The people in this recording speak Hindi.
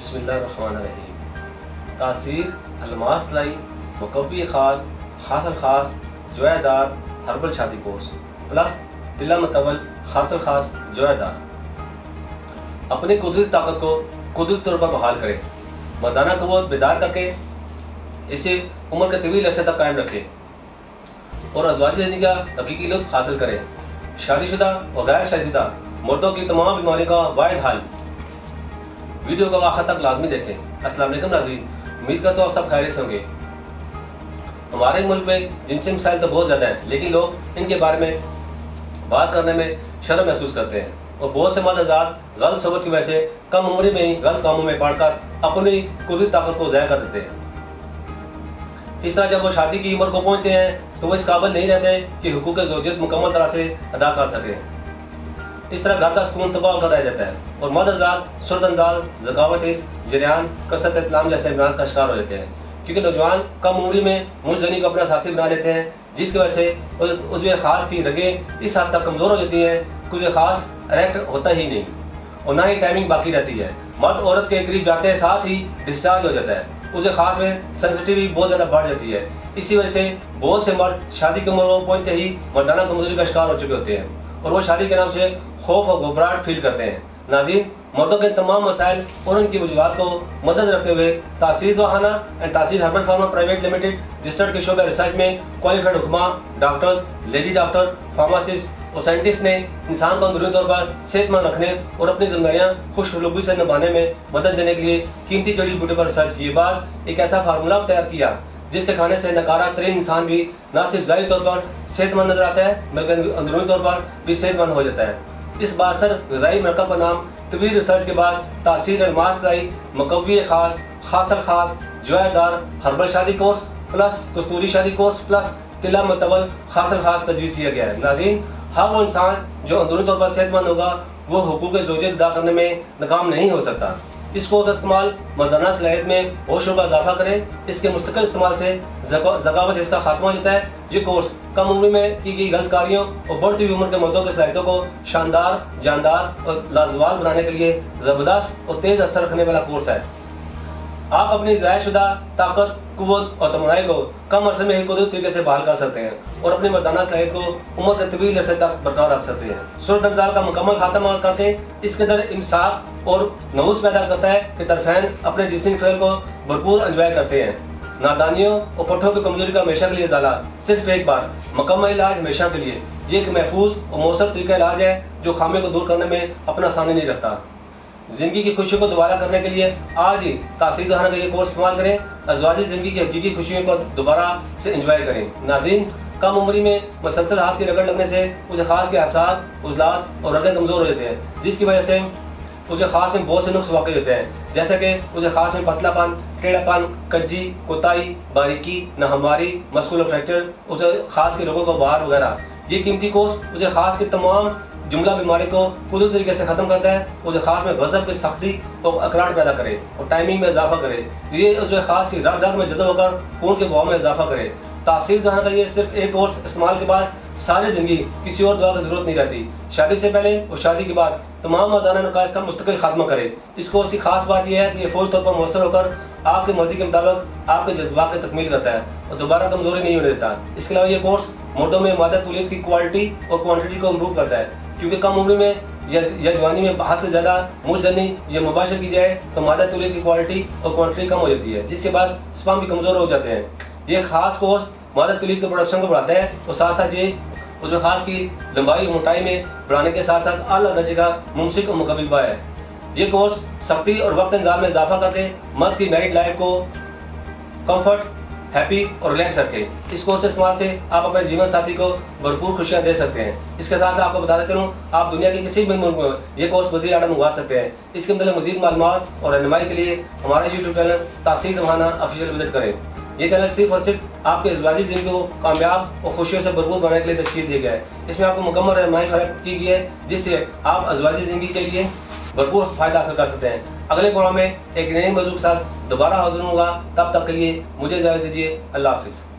बसमीम तासीर, अलमास लाई मकवी ख़ास खासल ख़ास जोयादार हर्बल शादी कोर्स। प्लस तिला मतवल खासल ख़ास जोयादार अपनी कुदरती ताकत को कुदरती तौर पर बहाल करें। मदाना कवत बेदार करके इसे उम्र के तवील अरसे तक कायम रखें। और अजवाजी ज़िंदगी का हकीकी लुत्फ हासिल करें। शादीशुदा और गैर शादीशुदा मर्दों की तमाम बीमारियों का वायद हाल। वीडियो को आखिर तक लाजमी देखें। अस्सलाम वालेकुम नाज़रीन उम्मीद करता हूँ आप सब खैरियत होंगे। हमारे मुल्क में जिनसे मिसाइल तो बहुत ज़्यादा है, लेकिन लोग इनके बारे में बात करने में शर्म महसूस करते हैं। और बहुत से मददार गलत सोबत की वजह से कम उम्र में ही गलत कामों में पढ़कर अपनी कुदरती ताकत को ज़ाया कर देते हैं। इस तरह जब वो शादी की उम्र को पहुँचते हैं तो वो इस काबिल नहीं रहते कि हुकूक जोजियत मुकम्मल तरह से अदा कर सकें। इस तरह घर का सुकून तबाह कर रह जाता है। और मददात सुरत अंदाज, जगावत इस, जरियान, कसरत इस्लाम जैसे अमराज का शिकार हो जाते हैं। क्योंकि नौजवान कम उम्री में मुजनी को अपना साथी बना लेते हैं, जिसकी वजह से उसमें खास की रगें इस हद तक कमज़ोर हो जाती हैं, कुछ खास अरेक्ट होता ही नहीं। और ना ही टाइमिंग बाकी रहती है। मर्द औरत के करीब जाते हैं, साथ ही डिस्चार्ज हो जाता है। उसे खास में सेंसिटिविटी बहुत ज़्यादा बढ़ जाती है। इसी वजह से बहुत से मर्द शादी की उम्र पहुँचते ही मर्दाना कमज़ोरी का शिकार हो चुके होते हैं। और वो शादी के नाम से खौफ और घबराहट फील करते हैं। नाजीन मर्दों के तमाम मसाइल और उनकी वजूहत को मदद रखते हुए तासीर दवाखाना एंड तासीर herbal pharma private limited registered के शोबे रिसर्च में क्वालिफाइड हुक्मा डॉक्टर्स लेडी डॉक्टर फार्मासिस्ट और साइंटिस्ट ने इंसान को अंदरूनी तौर पर सेहतमंद रखने और अपनी जिम्मेदारियाँ खुशखलूबी से निभाने में मदद देने के लिए कीमती जड़ी बूटी पर रिसर्च किए बाद एक ऐसा फार्मूला तैयार किया जिसके खाने से नकारा तरीन इंसान भी न सिर्फ़ ज़ाहिर तौर पर सेहतमंद नज़र आता है, बल्कि अंदरूनी तौर पर भी सेहतमंद हो जाता है। इस बासर गजाई मरकब का नाम तवील रिसर्च के बाद तासीर अलमास लाई मकवी खास खासल खास जोयादार हर्बल शादी कोर्स, प्लस कस्तूरी शादी कोर्स, प्लस तिला मतवल खासल खास तजवीज़ किया गया है। नाजीन हर वो इंसान जो अंदरूनी तौर पर सेहतमंद होगा, वो हकूक जोजियत अदा करने में नाकाम नहीं हो सकता। इसको इस्तेमाल मर्दाना सलाहियत में और शुबा इजाफा करें। इसके मुस्तकिल इस्तेमाल से जगावत इसका खात्मा हो जाता है। ये कोर्स कम उम्र में की गई गलत कारियों और बढ़ती हुई उम्र के मर्दों की सलाहितों को शानदार, जानदार और लाजवाब बनाने के लिए ज़बरदस्त और तेज़ असर रखने वाला कोर्स है। आप अपनी ज़ायशुदा ताकत कुत और तमनाई को कम अरसे में ही कुदरत तरीके से बहाल कर सकते हैं और अपनी मर्दाना सलाहियत को उम्र के तवील अरसे तक बरकरार रख सकते हैं। सूरत अंजाल का मुकम्मल खात्मा करके इसके अंदर इंसाफ और नवूस पैदा करता है कि तरफैन अपने जिसम खेल को भरपूर इंजॉय करते हैं। नादानियों और पट्ठों की कमज़ोरी का हमेशा के लिए जाला सिर्फ़ एक बार, मकम्मल इलाज हमेशा के लिए। ये एक महफूज और मौसर तरीका इलाज है जो खामे को दूर करने में अपना आसानी नहीं रखता। ज़िंदगी की खुशियों को दोबारा करने के लिए आज ही तासीर दहाना का ये कोर्स इस्तेमाल करें। अजवाजी ज़िंदगी की हकीकी खुशियों को दोबारा से इंजॉय करें। नाजीन कम उम्री में मसलसल हाथ की रगड़ लगने से उसे खास के आसार उजलात और रगें कमज़ोर हो जाते हैं। जिसकी वजह से उसे खास में बहुत से नुक्स वाक़ होते हैं। जैसे कि उसे खास में पतलापन, टेढ़ापन, कज्जी, कोताही, बारीकी, नहमारी, मस्कुलर फ्रैक्चर, उसे खास के रोगों को बाहर वगैरह। ये कीमती कोर्स उसे खास के तमाम जुमला बीमारी को कुदरत तरीके से ख़त्म करता है उसे खास में गजब की सख्ती और अकराट पैदा करे और टाइमिंग में इजाफा करे। ये उसे खास की रग रग में जद होकर खून के बहाव में इजाफा करे। तासीर दहाना का ये सिर्फ़ एक कोर्स इस्तेमाल के बाद सारी ज़िंदगी किसी और दवा की ज़रूरत नहीं रहती। शादी से पहले और शादी के बाद तमाम मदाना नकाश का मुस्तकिल खात्मा करे। इस कोर्स की खास बात यह है कि ये फौरी तौर पर मौसर होकर आपकी मर्ज़ी के मुताबिक आपके जज्बात की तकमील करता है और दोबारा कमज़ोरी नहीं होने देता। इसके अलावा ये कोर्स मर्दों में मादा कुलियत की क्वालिटी और क्वान्टिटी को इम्प्रूव करता है। क्योंकि कम उम्र में या, या जवानी में हाथ से ज़्यादा मुजनी या मुबाशर की जाए तो मादा तुलियत की क्वालिटी और क्वान्टिटी कम हो जाती है जिसके बाद स्पाम भी कमज़ोर हो जाते हैं। ये खास कोर्स मादा तुलियत के प्रोडक्शन को बढ़ाता है और साथ साथ ये उसमें खास की लंबाई और मोटाई में बढ़ाने के साथ साथ अला दर्जे का मुमसिक और मुकबिलबा है। ये कोर्स सख्ती और वक्त इंजाम में इजाफा करके मर्द की मैरिड लाइफ को कंफर्ट हैप्पी और रिलैक्स रखें। इस कोर्स के इस्तेमाल से आप अपने जीवन साथी को भरपूर खुशियाँ दे सकते हैं। इसके साथ आपको बता देते रहूँ आप दुनिया के किसी भी मुल्क में ये कोर्स मजीद आर्डर मंगवा सकते हैं। इसके मतलब मजीद मालूम और रहनमाई के लिए हमारा यूट्यूब चैनल तासीर रवाना ऑफिशियल विज़िट करें। ये चैनल सिर्फ़ और सिर्फ़ आपके इजवाजी ज़िंदगी को कामयाब और खुशियों से भरपूर बनाने के लिए तश्कील दिया गया है। इसमें आपको मुकम्मल रहनमाई फराम की गई है, जिससे आप अजवाजी ज़िंदगी के लिए भरपूर फ़ायदा हासिल कर सकते हैं। अगले प्रोग्राम में एक नए मौजूद के साथ दोबारा हाजिर होगा तब तक के लिए मुझे इजाज़त दीजिए। अल्लाह हाफिज़।